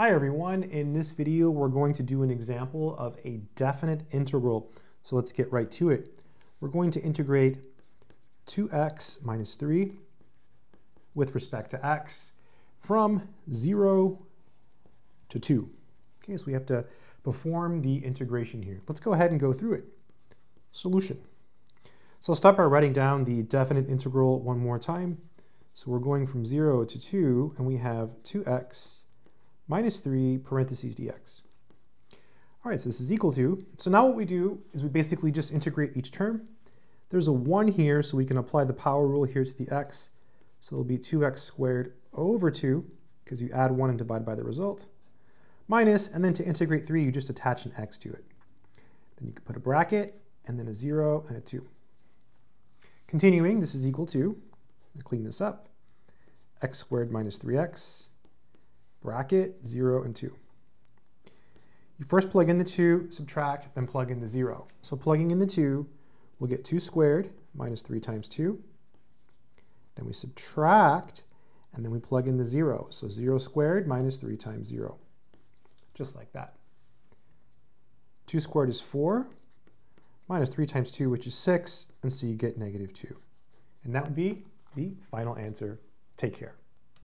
Hi everyone, in this video we're going to do an example of a definite integral. So let's get right to it. We're going to integrate 2x minus 3 with respect to x from 0 to 2. Okay, so we have to perform the integration here. Let's go ahead and go through it. Solution. So I'll start by writing down the definite integral one more time. So we're going from 0 to 2, and we have 2x minus 3 parentheses dx. All right, so this is equal to, so now what we do is we basically just integrate each term. There's a 1 here, so we can apply the power rule here to the x. So it'll be 2x squared over 2, because you add 1 and divide by the result, minus, and then to integrate 3, you just attach an x to it. Then you can put a bracket, and then a 0 and a 2. Continuing, this is equal to, clean this up, x squared minus 3x bracket 0 and 2. You first plug in the 2, subtract, then plug in the 0. So plugging in the 2, we'll get 2 squared minus 3 times 2. Then we subtract, and then we plug in the 0. So 0 squared minus 3 times 0. Just like that. 2 squared is 4, minus 3 times 2, which is 6, and so you get negative 2. And that would be the final answer. Take care.